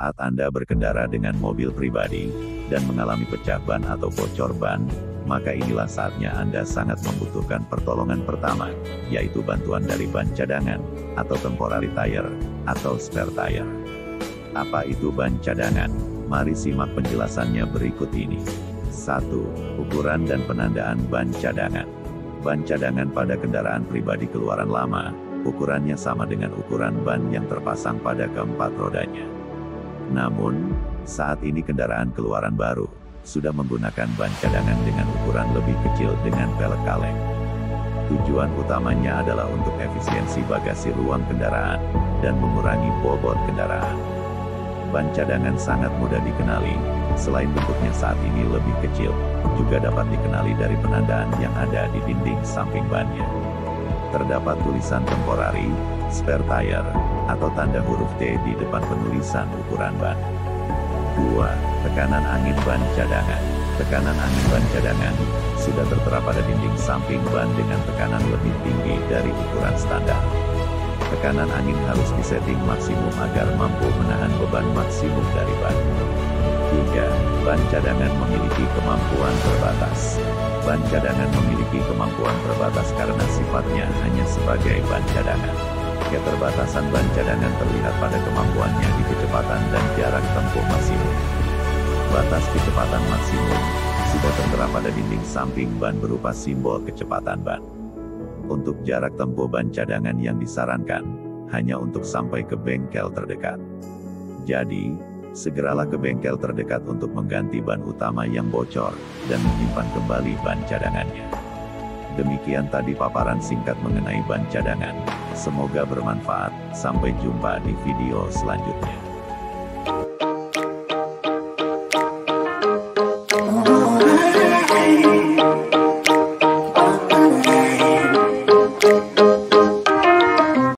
Saat Anda berkendara dengan mobil pribadi, dan mengalami pecah ban atau bocor ban, maka inilah saatnya Anda sangat membutuhkan pertolongan pertama, yaitu bantuan dari ban cadangan, atau temporary tire, atau spare tire. Apa itu ban cadangan? Mari simak penjelasannya berikut ini. 1. Ukuran dan penandaan ban cadangan. Ban cadangan pada kendaraan pribadi keluaran lama, ukurannya sama dengan ukuran ban yang terpasang pada keempat rodanya. Namun, saat ini kendaraan keluaran baru, sudah menggunakan ban cadangan dengan ukuran lebih kecil dengan pelek kaleng. Tujuan utamanya adalah untuk efisiensi bagasi ruang kendaraan, dan mengurangi bobot kendaraan. Ban cadangan sangat mudah dikenali, selain bentuknya saat ini lebih kecil, juga dapat dikenali dari penandaan yang ada di dinding samping bannya. Terdapat tulisan temporari, spare tire, atau tanda huruf T di depan penulisan ukuran ban. 2. Tekanan angin ban cadangan. Tekanan angin ban cadangan sudah tertera pada dinding samping ban dengan tekanan lebih tinggi dari ukuran standar. Tekanan angin harus disetting maksimum agar mampu menahan beban maksimum dari ban. 3. Ban cadangan memiliki kemampuan terbatas. Ban cadangan memiliki kemampuan terbatas karena sifatnya hanya sebagai ban cadangan. Keterbatasan ban cadangan terlihat pada kemampuannya di kecepatan dan jarak tempuh maksimum. Batas kecepatan maksimum sudah tertera pada dinding samping ban berupa simbol kecepatan ban. Untuk jarak tempuh ban cadangan yang disarankan, hanya untuk sampai ke bengkel terdekat. Jadi, segeralah ke bengkel terdekat untuk mengganti ban utama yang bocor, dan menyimpan kembali ban cadangannya. Demikian tadi paparan singkat mengenai ban cadangan. Semoga bermanfaat, sampai jumpa di video selanjutnya.